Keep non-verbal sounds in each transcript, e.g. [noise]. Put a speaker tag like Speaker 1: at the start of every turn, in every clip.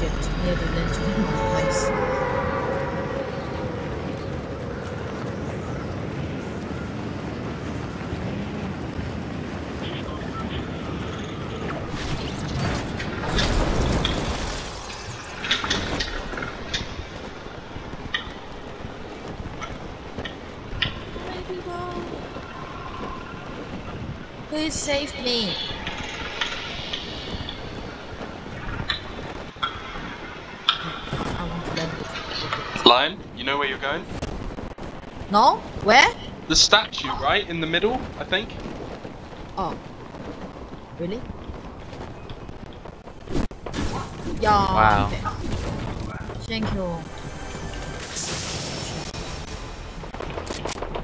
Speaker 1: in my place. Please save me. I want to land it.
Speaker 2: Lion, you know where you're going?
Speaker 1: No? Where?
Speaker 2: The statue, right? In the middle, I think?
Speaker 1: Oh. Really? Yeah.
Speaker 3: Wow.
Speaker 1: Thank you.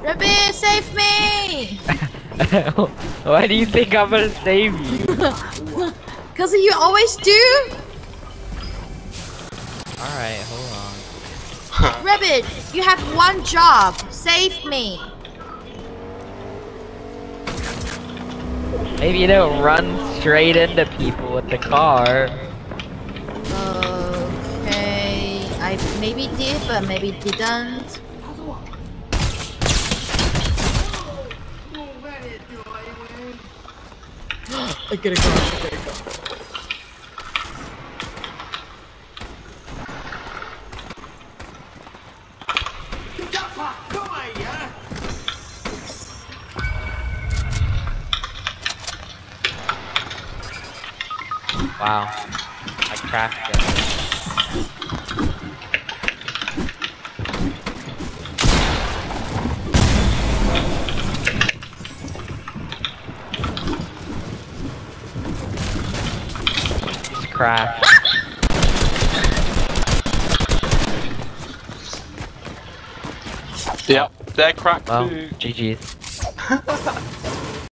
Speaker 1: Rabbit, save me! [laughs]
Speaker 3: Why do you think I'm gonna save you? [laughs]
Speaker 1: Cause you always do.
Speaker 3: Alright, hold on. [laughs]
Speaker 1: Rabbit, you have one job. Save me.
Speaker 3: Maybe you don't run straight into people with the car.
Speaker 1: Okay, I maybe did, but maybe didn't. [gasps] I gotta go. I gotta go.
Speaker 3: Wow. I cracked it. Just crashed.
Speaker 2: Yep. They're cracked
Speaker 3: Well,
Speaker 2: too.
Speaker 3: GG's. [laughs]